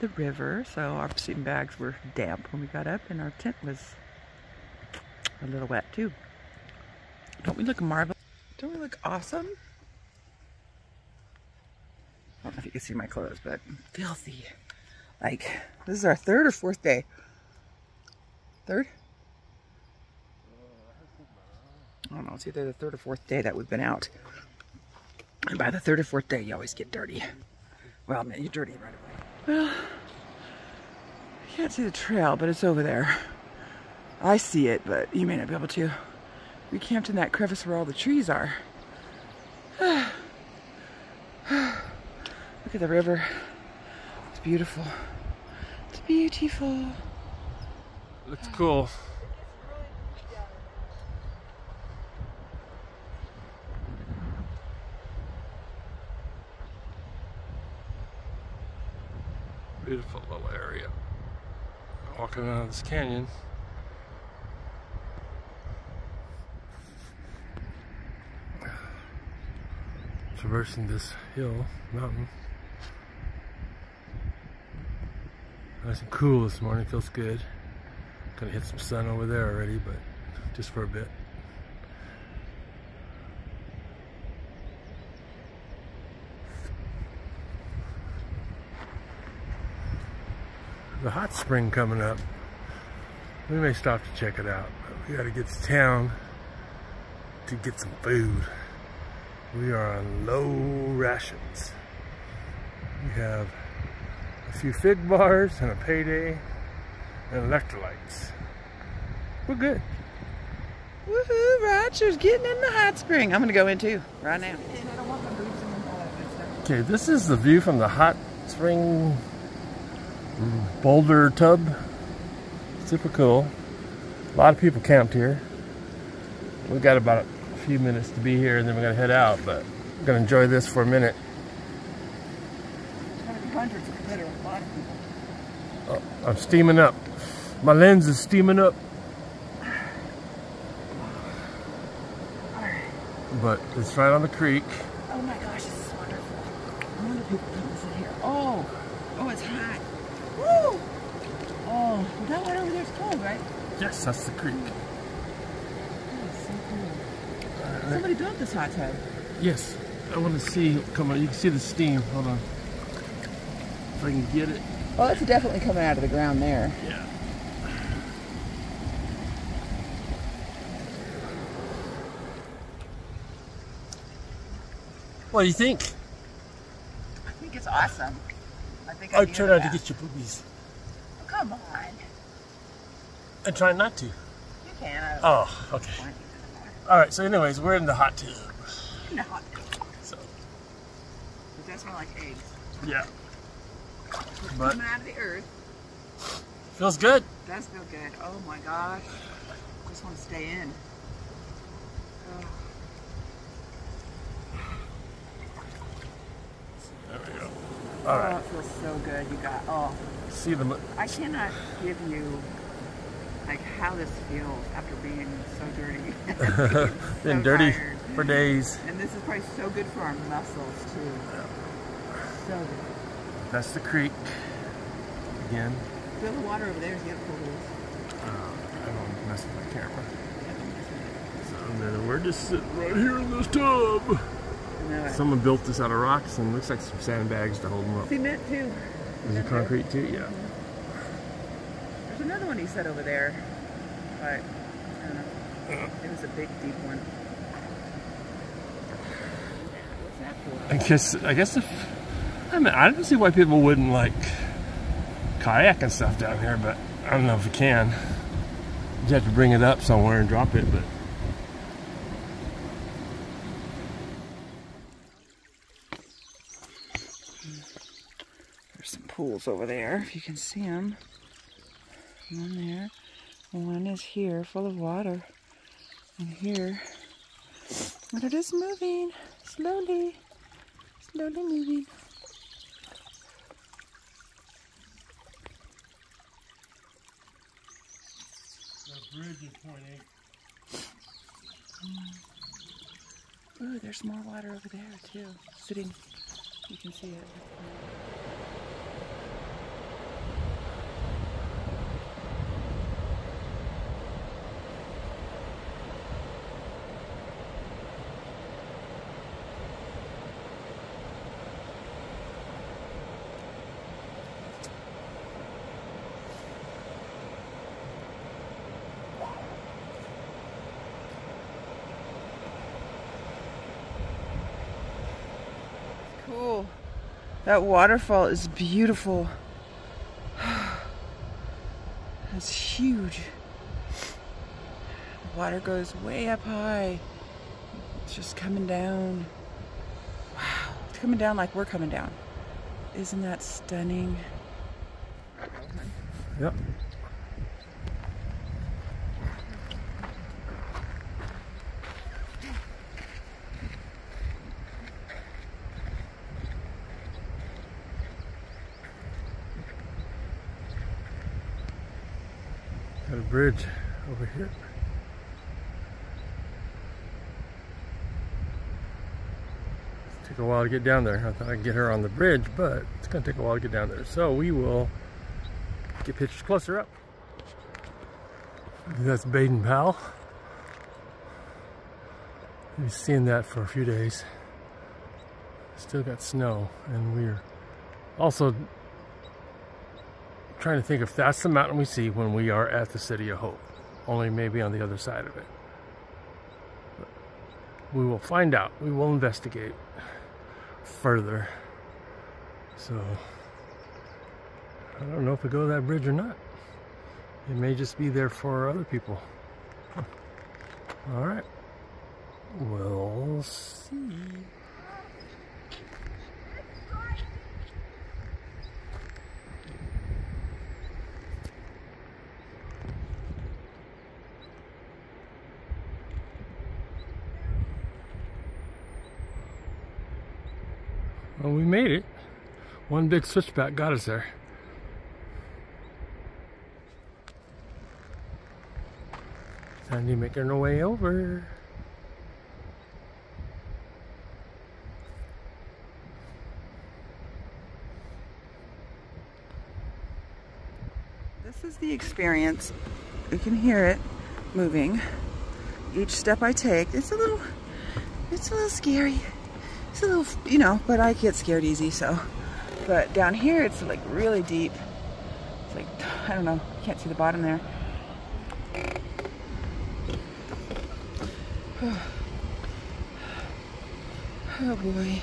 the river, so our sleeping bags were damp when we got up, and our tent was a little wet too. Don't we look marvelous? Don't we look awesome? I don't know if you can see my clothes, but filthy. Like, this is our third or fourth day. Third? I don't know, it's either the third or fourth day that we've been out. And by the third or fourth day, you always get dirty. Well, man, you're dirty right away. Well, I can't see the trail, but it's over there. I see it, but you may not be able to. We camped in that crevice where all the trees are. Look at the river. It's beautiful. It's beautiful. Looks cool. Beautiful little area. Walking out of this canyon. Traversing this hill, mountain. Nice and cool this morning, feels good. Gonna hit some sun over there already, but just for a bit. The hot spring coming up. We may stop to check it out. But we gotta get to town to get some food. We are on low rations. We have a few fig bars and a payday and electrolytes. We're good. Woohoo, Roger's getting in the hot spring. I'm gonna go in too, right now. Okay, this is the view from the hot spring boulder tub. Super cool. A lot of people camped here. We've got about a few minutes to be here and then we're gonna head out, but I'm gonna enjoy this for a minute. Oh, I'm steaming up. My lens is steaming up. But it's right on the creek. Oh my gosh, this is wonderful. I wonder people come sit here. Oh, oh, it's hot. Woo! Oh, that one over there's cold, right? Yes, that's the creek. That is so cool. Somebody built this hot tub. Yes, I want to see. Come on, you can see the steam. Hold on. If I can get it. Oh, well, it's definitely coming out of the ground there. Yeah. What do you think? I think it's awesome. I think I I try not to get your boobies. Oh, come on. I try not to. You can. I Oh, okay. All right. So, anyways, we're in the hot tub. No. So, It does smell like eggs. yeah. But Coming out of the earth. feels good. does feel good. Oh my gosh. Just want to stay in. Oh. There we go. Oh, All right. it feels so good. You got, oh, See the. I cannot give you like how this feels after being so dirty. Been So dirty tired. for days. And this is probably so good for our muscles too. So good. That's the creek. Again. Feel the water over there is the other pools. Uh, I don't mess with my camera. So then we're just sitting right here in this tub. No, Someone built this out of rocks and looks like some sandbags to hold them up. cement too. Is it concrete too? Yeah. There's another one he said over there, but I don't know. It was a big, deep one. What's that for? I guess I guess if I mean I don't see why people wouldn't like kayak and stuff down here, but I don't know if you can. You have to bring it up somewhere and drop it, but Over there, if you can see them. One there. One is here, full of water. And here. And it is moving. Slowly. Slowly moving. The bridge is pointing. Ooh, there's more water over there too. Sitting. You can see it. cool. That waterfall is beautiful. It's huge. The water goes way up high. It's just coming down. Wow, it's coming down like we're coming down. Isn't that stunning? Yep. Bridge over here. It's take a while to get down there. I thought I'd get her on the bridge, but it's gonna take a while to get down there. So we will get pictures closer up. That's Baden Powell. We've seen that for a few days. Still got snow, and we're also trying to think if that's the mountain we see when we are at the City of Hope. Only maybe on the other side of it. But we will find out. We will investigate further. So I don't know if we go to that bridge or not. It may just be there for other people. All right. We'll see. Well, we made it. One big switchback got us there. Sandy making her way over. This is the experience. You can hear it moving. Each step I take, it's a little, it's a little scary. Little, you know, but I get scared easy, so. But down here, it's like really deep. It's like, I don't know, can't see the bottom there. Oh boy.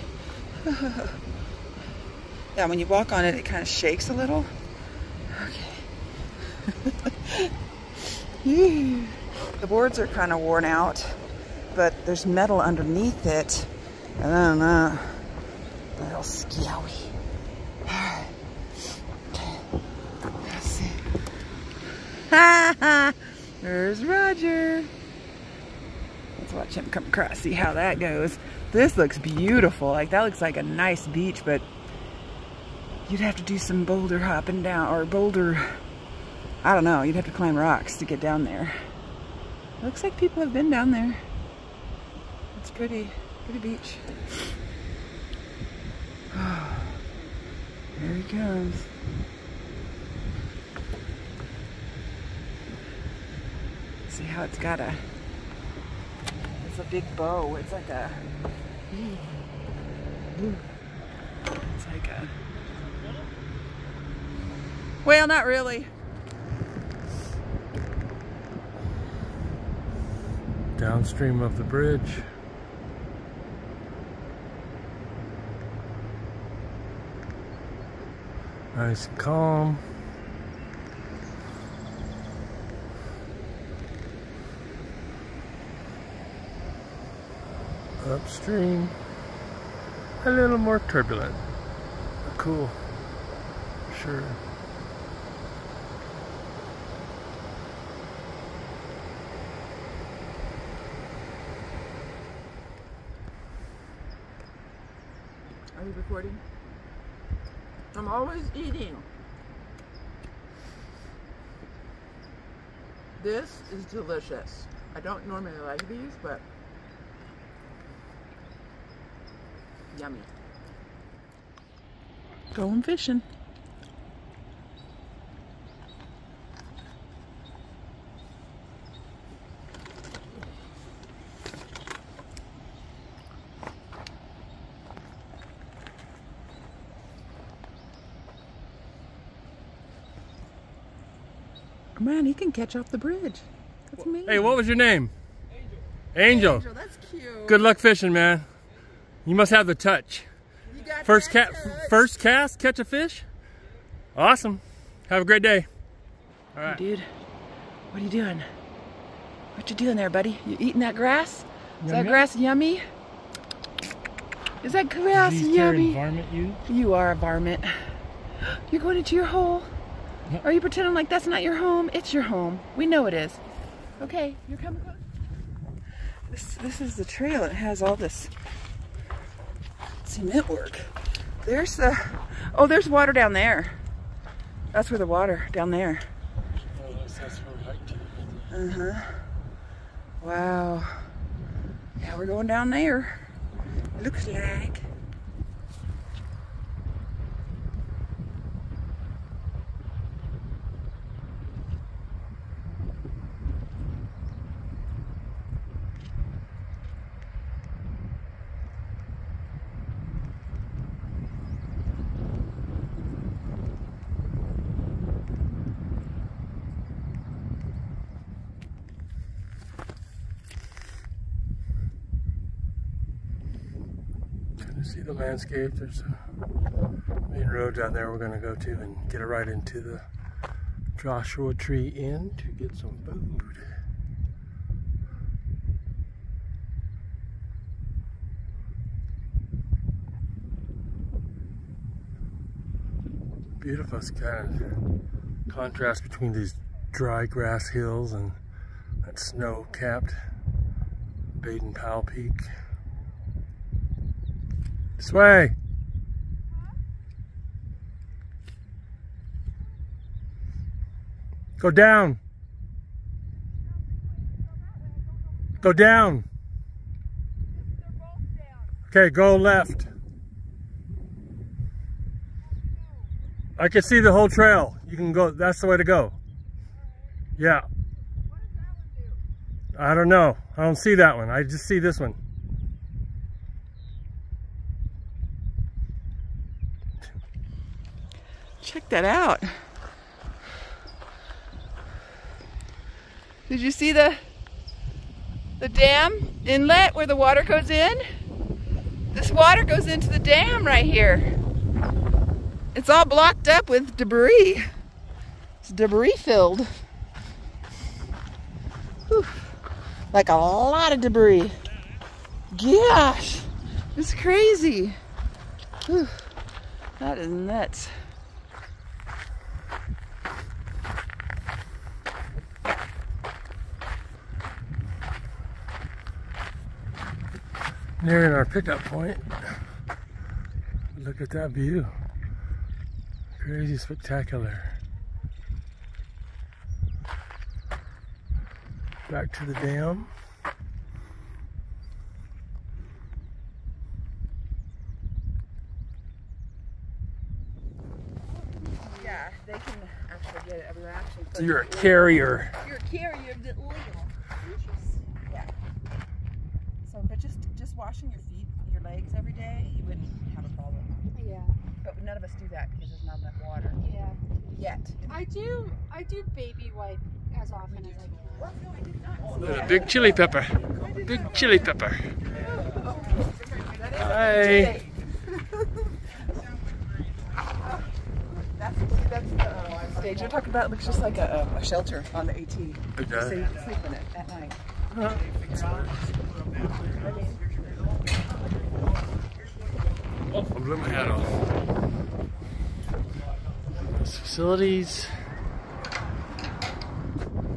yeah, when you walk on it, it kind of shakes a little. Okay. the boards are kind of worn out, but there's metal underneath it. I don't know. A little scary. Alright. Let's see. Ha ha! There's Roger. Let's watch him come across, see how that goes. This looks beautiful. Like, that looks like a nice beach, but you'd have to do some boulder hopping down, or boulder, I don't know, you'd have to climb rocks to get down there. Looks like people have been down there. It's pretty, pretty beach. There he comes. See how it's got a, it's a big bow. It's like a, it's like a, well, not really. Downstream of the bridge. Nice and calm. Upstream, a little more turbulent. Cool, sure. Are you recording? I'm always eating. This is delicious. I don't normally like these, but yummy. Going fishing. Man, he can catch off the bridge. That's amazing. Hey, what was your name? Angel. Angel, that's cute. Good luck fishing, man. You must have the touch. You got First cat, first cast, catch a fish. Awesome. Have a great day. All right, hey, dude. What are you doing? What you doing there, buddy? You eating that grass? Is that grass yummy? Is that grass yummy? varmint you? You are a varmint. You're going into your hole. Are you pretending like that's not your home? It's your home. We know it is. Okay, you're coming. This, this is the trail. It has all this cement work. There's the, oh, there's water down there. That's where the water, down there. Uh-huh. Wow. Yeah, we're going down there. Looks like. See the landscape. There's a main road down there we're going to go to and get a ride into the Joshua Tree Inn to get some food. Beautiful kind of contrast between these dry grass hills and that snow-capped Baden Powell Peak. This way. Go down. Go down. Okay, go left. I can see the whole trail. You can go, that's the way to go. Yeah. I don't know. I don't see that one. I just see this one. Check that out. Did you see the the dam inlet where the water goes in? This water goes into the dam right here. It's all blocked up with debris. It's debris filled. Whew. Like a lot of debris. Gosh, it's crazy. Whew. That is nuts. Nearing our pickup point. Look at that view. Crazy spectacular. Back to the dam. Yeah, they can actually get it. Actually so you're a carrier. You're a carrier oil. Yeah. So, but just just washing your feet, your legs every day, you wouldn't have a problem. Yeah. But none of us do that because there's not enough water. Yeah. Yet. I do. I do baby wipe as often as I can. big chili pepper. Big chili pepper. Hi. that's, that's the stage you're talking about. It looks just like a, a shelter on the AT. Okay. So you can sleep in it at night. Uh -huh. Oh, I blew my hat off. Those facilities.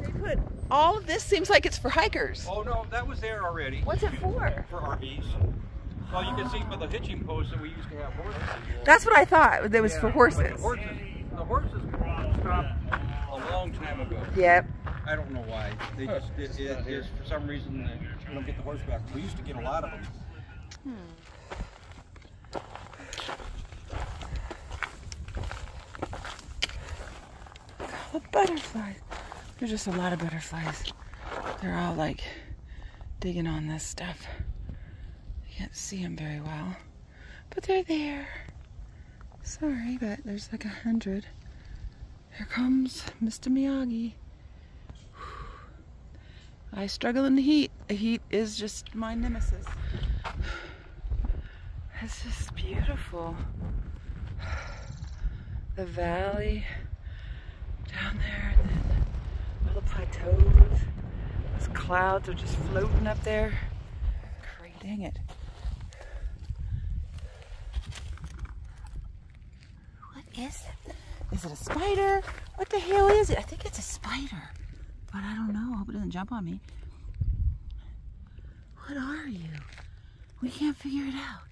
They put all of this seems like it's for hikers. Oh no, that was there already. What's it for? For RVs. Well, you can see by the hitching posts that we used to have horses. That's what I thought. It was yeah, for horses. The horses, the horses stopped a long time ago. Yep. I don't know why. They just it, it, it, for some reason they don't get the horseback. We used to get a lot of them. Hmm. The butterflies. There's just a lot of butterflies. They're all like digging on this stuff. You can't see them very well, but they're there. Sorry, but there's like a hundred. Here comes Mr. Miyagi. I struggle in the heat. The heat is just my nemesis. It's just beautiful. The valley down there, and then all the plateaus. Those clouds are just floating up there. Great, dang it. What is it? Is it a spider? What the hell is it? I think it's a spider, but I don't know. I hope it doesn't jump on me. What are you? We can't figure it out.